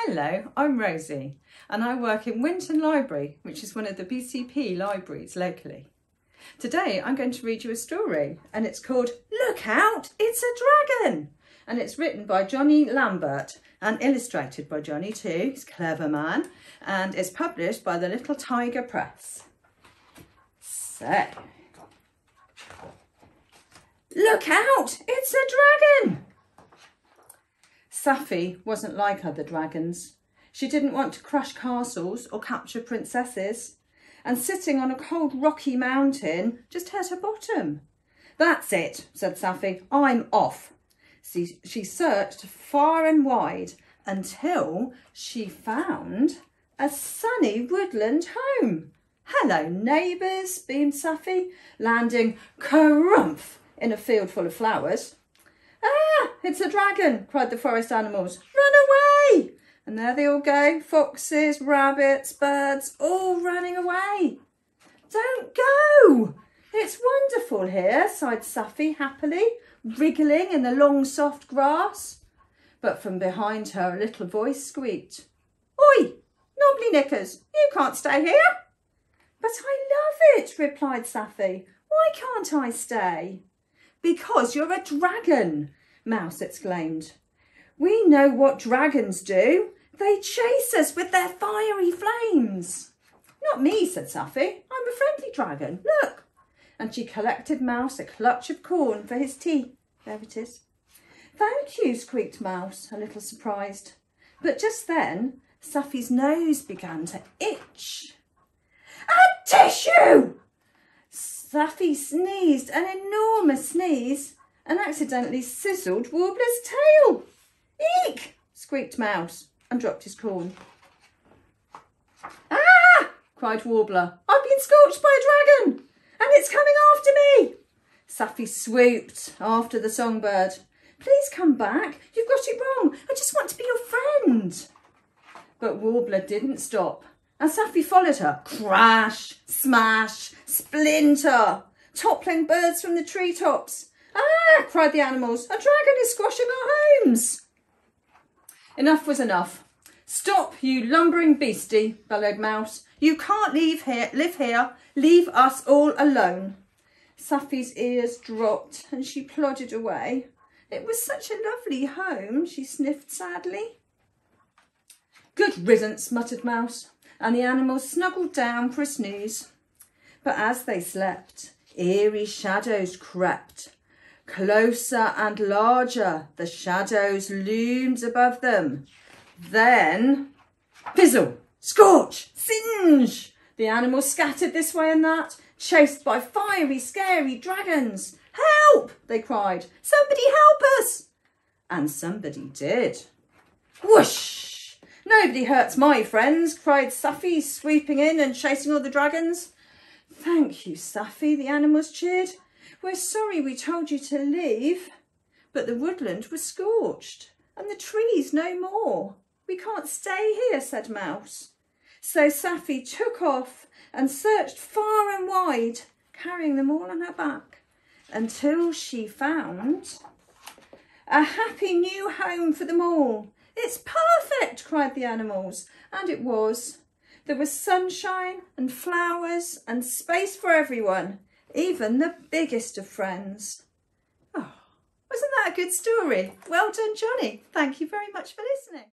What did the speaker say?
Hello, I'm Rosie and I work in Winton Library, which is one of the BCP libraries locally. Today I'm going to read you a story and it's called Look Out, It's a Dragon! And it's written by Jonny Lambert and illustrated by Jonny too, he's a clever man, and it's published by the Little Tiger Press. So, look out, it's a dragon! Saffi wasn't like other dragons. She didn't want to crush castles or capture princesses, and sitting on a cold rocky mountain just hurt her bottom. That's it, said Saffi. I'm off. She, she searched far and wide until she found a sunny woodland home. Hello, neighbours, beamed Saffi, landing kerumph in a field full of flowers. Ah, it's a dragon, cried the forest animals. Run away! And there they all go, foxes, rabbits, birds, all running away. Don't go! It's wonderful here, sighed Saffi happily, wriggling in the long soft grass. But from behind her a little voice squeaked, Oi, knobbly knickers, you can't stay here. But I love it, replied Saffi. Why can't I stay? Because you're a dragon, Mouse exclaimed. We know what dragons do. They chase us with their fiery flames. Not me, said Saffi. I'm a friendly dragon. Look. And she collected Mouse a clutch of corn for his tea. There it is. Thank you, squeaked Mouse, a little surprised. But just then, Saffi's nose began to itch. A tissue! Saffi sneezed an enormous sneeze and accidentally sizzled Warbler's tail. Eek! squeaked Mouse and dropped his corn. Ah! cried Warbler. I've been scorched by a dragon and it's coming after me. Saffi swooped after the songbird. Please come back. You've got it wrong. I just want to be your friend. But Warbler didn't stop and Saffi followed her. Crash, smash, splinter, toppling birds from the treetops. Ah, cried the animals, a dragon is squashing our homes. Enough was enough. Stop, you lumbering beastie, bellowed Mouse. You can't leave here, live here. Leave us all alone. Saffi's ears dropped and she plodded away. It was such a lovely home, she sniffed sadly. Good riddance, muttered Mouse and the animals snuggled down for a snooze. But as they slept, eerie shadows crept. Closer and larger, the shadows loomed above them. Then, fizzle, scorch, singe! The animals scattered this way and that, chased by fiery, scary dragons. Help! they cried. Somebody help us! And somebody did. Whoosh! Nobody hurts my friends, cried Saffi, sweeping in and chasing all the dragons. Thank you, Saffi, the animals cheered. We're sorry we told you to leave. But the woodland was scorched and the trees no more. We can't stay here, said Mouse. So Saffi took off and searched far and wide, carrying them all on her back, until she found a happy new home for them all it's perfect, cried the animals. And it was. There was sunshine and flowers and space for everyone, even the biggest of friends. Oh, wasn't that a good story? Well done, Jonny. Thank you very much for listening.